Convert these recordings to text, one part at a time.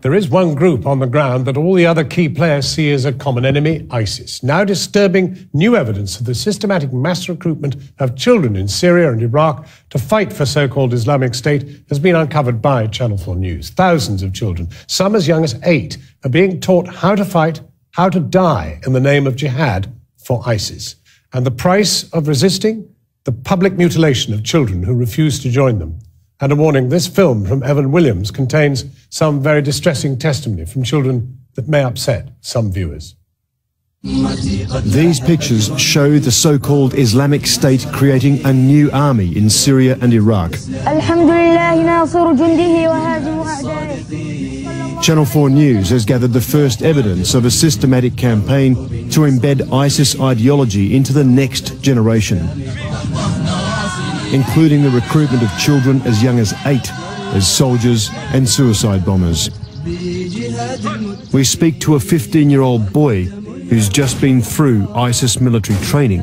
There is one group on the ground that all the other key players see as a common enemy ISIS. Now disturbing new evidence of the systematic mass recruitment of children in Syria and Iraq to fight for so called Islamic State has been uncovered by Channel 4 News. Thousands of children, some as young as eight, are being taught how to fight, how to die in the name of jihad for ISIS. And the price of resisting? The public mutilation of children who refuse to join them. And a warning this film from Evan Williams contains some very distressing testimony from children that may upset some viewers. These pictures show the so called Islamic State creating a new army in Syria and Iraq. Channel 4 News has gathered the first evidence of a systematic campaign to embed ISIS ideology into the next generation including the recruitment of children as young as eight as soldiers and suicide bombers. We speak to a 15-year-old boy who's just been through ISIS military training.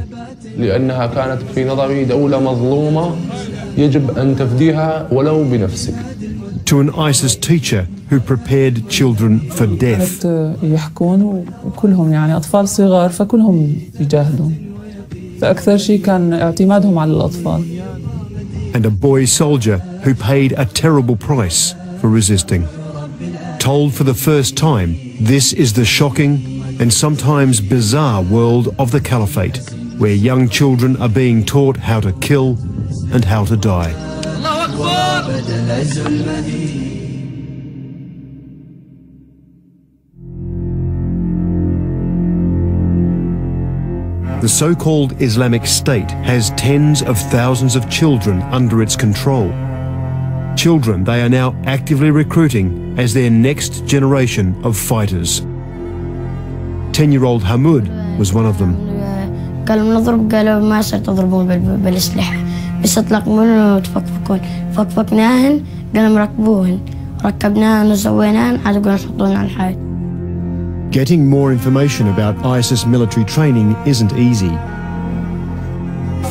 لأنها كانت في نظري دولة مظلومة يجب أن تفديها ولو بنفسك. To an ISIS teacher who prepared children for death. يحكون وكلهم يعني أطفال صغار فكلهم يجاهدون. فأكثر شيء كان اعتمادهم على الأطفال. and a boy soldier who paid a terrible price for resisting. Told for the first time, this is the shocking and sometimes bizarre world of the caliphate, where young children are being taught how to kill and how to die. The so-called Islamic State has tens of thousands of children under its control. Children they are now actively recruiting as their next generation of fighters. 10-year-old Hamoud was one of them. قالوا نضرب قالوا ما تضربون بالاسلحه بس اطلقون وتفكفكون فكفكناهن قالوا ركبوهن ركبناهن وسويناهن عاد قالوا نحطوهن على الحائط Getting more information about ISIS military training isn't easy.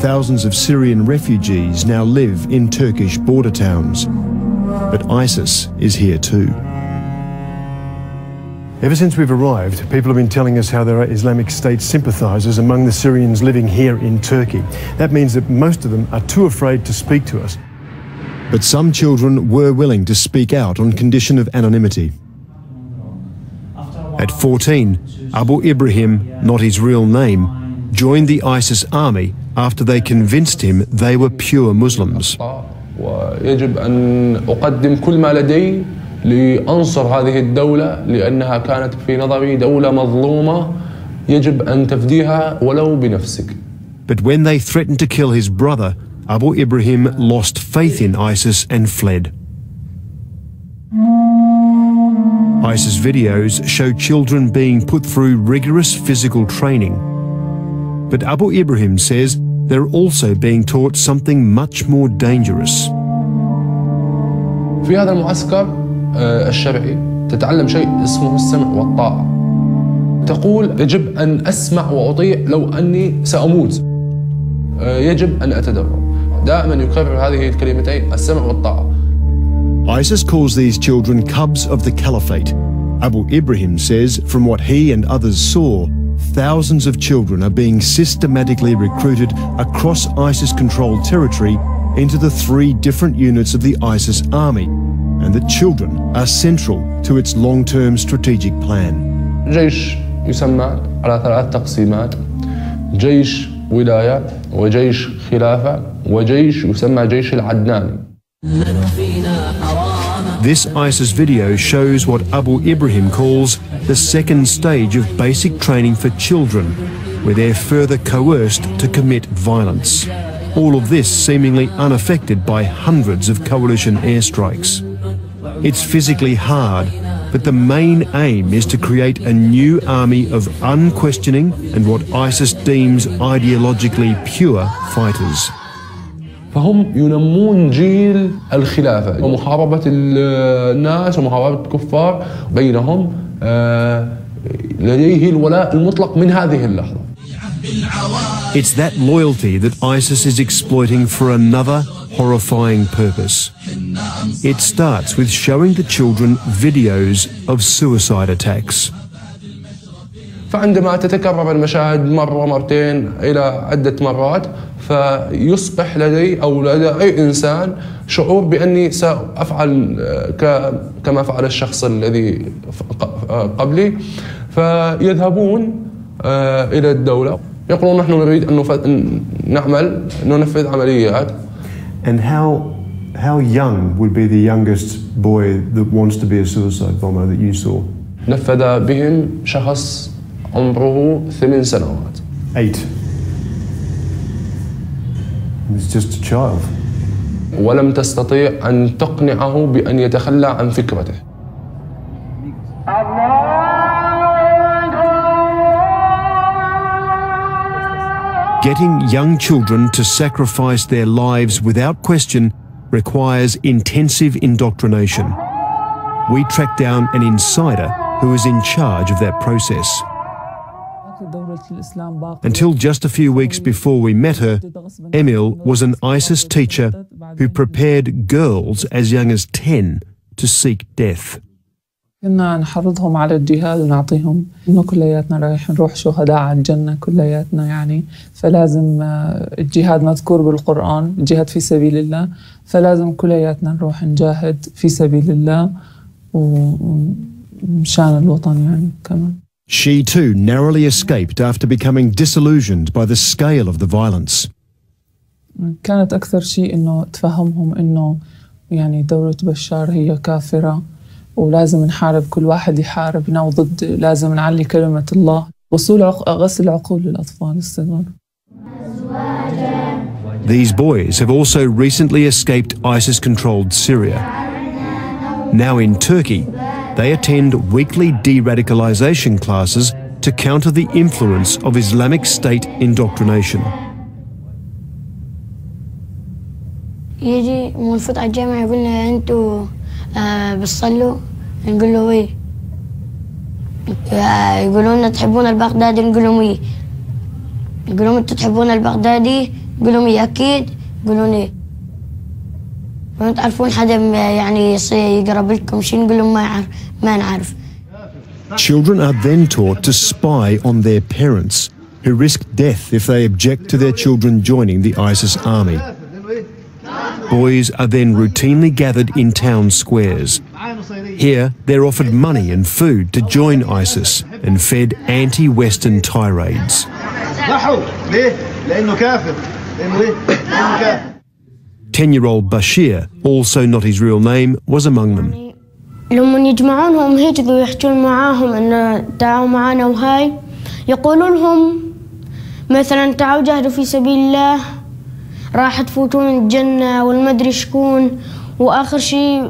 Thousands of Syrian refugees now live in Turkish border towns. But ISIS is here too. Ever since we've arrived, people have been telling us how there are Islamic State sympathizers among the Syrians living here in Turkey. That means that most of them are too afraid to speak to us. But some children were willing to speak out on condition of anonymity. At 14, Abu Ibrahim, not his real name, joined the ISIS army after they convinced him they were pure Muslims. ويجب أن أقدم كل ما لدي لأنصر هذه الدولة لأنها كانت في نظري دولة مظلومة يجب أن تفديها ولو بنفسك. But when they threatened to kill his brother, Abu Ibrahim lost faith in ISIS and fled. ISIS videos show children being put through rigorous physical training. But Abu Ibrahim says they're also being taught something much more dangerous. في هذا المعسكر الشرعي تتعلم شيء اسمه السمع والطاعة. تقول يجب أن أسمع وأطيع لو أني سأموت. يجب أن أتدرب. دائما يكرر هذه الكلمتين السمع والطاعة. ISIS calls these children cubs of the caliphate. Abu Ibrahim says from what he and others saw, thousands of children are being systematically recruited across ISIS-controlled territory into the three different units of the ISIS army, and that children are central to its long-term strategic plan. جيش يسمى على ثلاث تقسيمات جيش ولاية وجيش خلافة وجيش يسمى جيش العدناني this ISIS video shows what Abu Ibrahim calls the second stage of basic training for children, where they're further coerced to commit violence. All of this seemingly unaffected by hundreds of coalition airstrikes. It's physically hard, but the main aim is to create a new army of unquestioning and what ISIS deems ideologically pure fighters. فهم ينمون جيل الخلافة ومحاربة الناس ومحاربة الكفار بينهم آه، لديه الولاء المطلق من هذه اللحظة It's that loyalty that ISIS is exploiting for another horrifying purpose. It starts with showing the children videos of suicide attacks. فعندما تتكرر المشاهد مرة مرتين إلى عدة مرات فيصبح لدي أو لدى أي إنسان شعور بأني سأفعل ك- كما فعل الشخص الذي ق- قبلي. فيذهبون آه، إلى الدولة. يقولون نحن نريد أن نعمل ننفذ عمليات. And how how young would be the youngest boy that wants to be a suicide bomber that you saw? نفذ بهم شخص عمره ثمان سنوات Eight. It's just a child. ولم تستطيع أن تقنعه بأن يتخلى عن فكرته Getting young children to sacrifice their lives without question requires intensive indoctrination. We tracked down an insider who is in charge of that process. Until just a few weeks before we met her, Emil was an ISIS teacher who prepared girls as young as 10 to seek death. كنا نحرضهم على الجهاد ونعطيهم إنه كلياتنا رايح نروح شهداء على الجنة كلياتنا يعني فلازم آه، الجهاد مذكور بالقرآن الجهاد في سبيل الله فلازم كلياتنا نروح نجاهد في سبيل الله ومشان الوطن يعني كمان She too narrowly escaped after becoming disillusioned by the scale of the violence. كانت اكثر شيء انه تفهمهم انه يعني دولة بشار هي كافرة ولازم نحارب كل واحد يحاربنا وضد لازم نعلي كلمة الله وصول عق... غسل عقول للأطفال الصغار These boys have also recently escaped ISIS controlled Syria. Now in Turkey, they attend weekly de radicalization classes to counter the influence of Islamic State indoctrination. يجي منفوت على الجامع يقول لنا انتوا آه بتصلوا نقول له ايه آه، يقولوا لنا تحبون البغدادي نقول لهم ايه يقولوا لهم انتوا تحبون البغدادي نقول لهم ايه اكيد يقولون ايه يقولون تعرفون حدا م- يعني يص- يقرب لكم شيء نقول لهم ما يعرف ما نعرف Children are then taught to spy on their parents, who risk death if they object to their children joining the ISIS army. Boys are then routinely gathered in town squares. Here, they're offered money and food to join ISIS and fed anti Western tirades. 10 year old Bashir, also not his real name, was among them. لما يجمعونهم هيك ويحجون معاهم انه تعالوا معانا وهاي يقولوا لهم مثلا تعالوا جاهدوا في سبيل الله راح تفوتون الجنة والمدري شكون واخر شي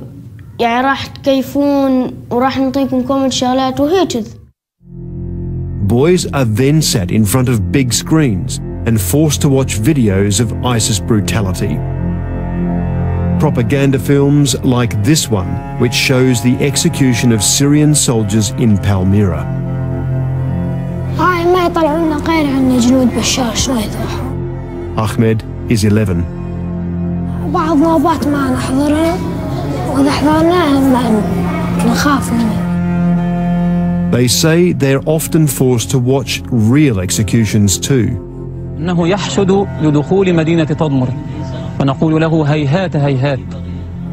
يعني راح تكيفون وراح نعطيكم كم شغلات وهيك Boys are then sat in front of big screens and forced to watch videos of ISIS brutality. Propaganda films like this one, which shows the execution of Syrian soldiers in Palmyra. هاي ما يطلعون غير عنا جنود بشار شو يذبحوا Ahmed is 11. بعض نوبات ما نحضرها واذا حضرناها ما نخاف منها They say they're often forced to watch real executions too. أنه يحشد لدخول مدينة تضمر فنقول له هيهات هيهات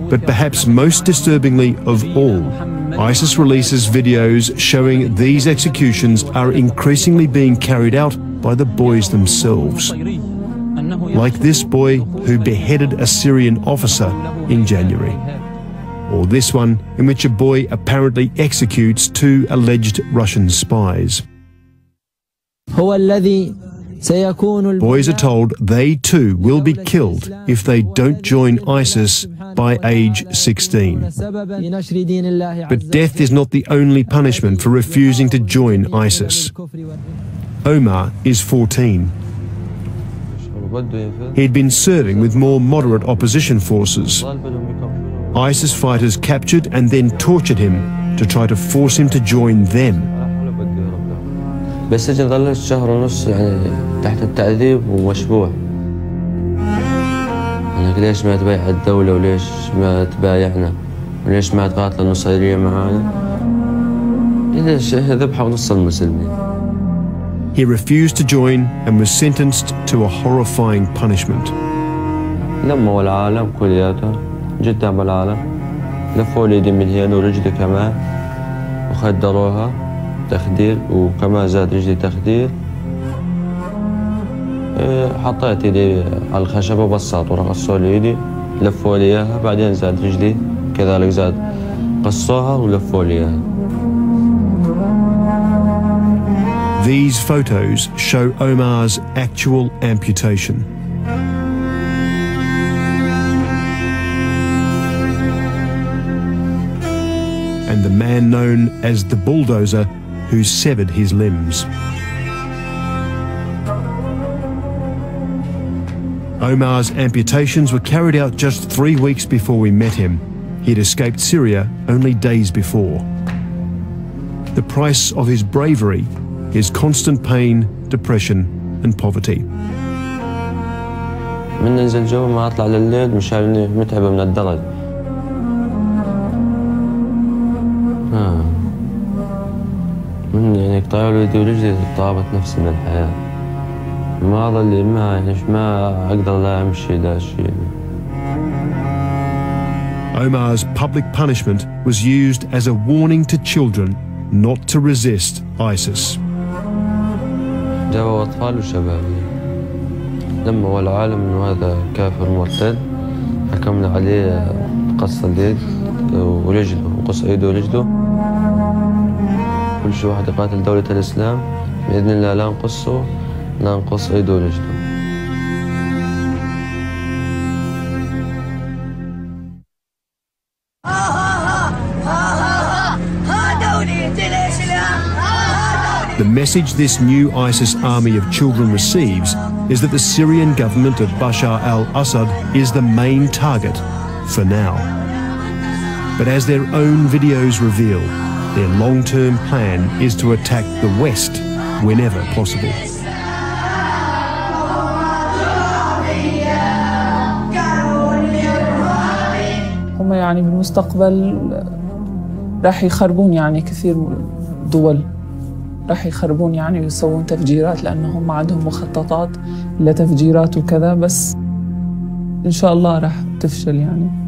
But perhaps most disturbingly of all, ISIS releases videos showing these executions are increasingly being carried out by the boys themselves. Like this boy who beheaded a Syrian officer in January. Or this one in which a boy apparently executes two alleged Russian spies. هو الذي سيكون Boys are told they too will be killed if they don't join ISIS by age 16. But death is not the only punishment for refusing to join ISIS. Omar is 14. He'd been serving with more moderate opposition forces. ISIS fighters captured and then tortured him to try to force him to join them. بالسجن ظلت شهر ونص يعني تحت التعذيب ومشبوع. انك ليش ما تبايع الدولة وليش ما تبايعنا؟ وليش ما تقاتل النصيرية معانا؟ ليش ذبحوا نص المسلمين. He refused to join and was sentenced to a horrifying punishment. لموا العالم كلياته جدا بالعالم لفوا لي من هنا ورجلي كمان وخدروها. تخدير وكمان زاد رجلي تخدير إيه، حطيت إيدي على الخشبة وبسطوا رقصوا لي إيدي لفوا لي إياها بعدين زاد رجلي كذلك زاد قصوها ولفوا لي إياها These photos show Omar's actual amputation. And the man known as the bulldozer who severed his limbs. Omar's amputations were carried out just three weeks before we met him. He'd escaped Syria only days before. The price of his bravery is constant pain, depression and poverty. من ننزل جو ما اطلع لليل مشان إني متعبة من الدرج آه. من يعني قطعوا لي يدي ورجلي طابت نفسي من الحياة. ما ظل ما يعني ما أقدر لا أمشي لا شيء. Omar's public punishment was used as a warning to children not to resist ISIS. جابوا أطفال وشباب. لما العالم إنه هذا كافر مرتد حكمنا عليه قص اليد ورجله وقص إيده ورجله. كل شيء واحد يقاتل دولة الاسلام باذن الله لا نقصه لا نقص ايده ورجله The message this new ISIS army of children receives is that the Syrian government of Bashar al-Assad is the main target for now. But as their own videos reveal, their long-term plan is to attack the West whenever possible. هم يعني بالمستقبل راح يخربون يعني كثير دول راح يخربون يعني ويسوون تفجيرات لأنه هم عندهم مخططات لتفجيرات وكذا بس إن شاء الله راح تفشل يعني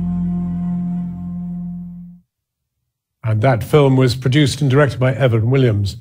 And that film was produced and directed by Evan Williams.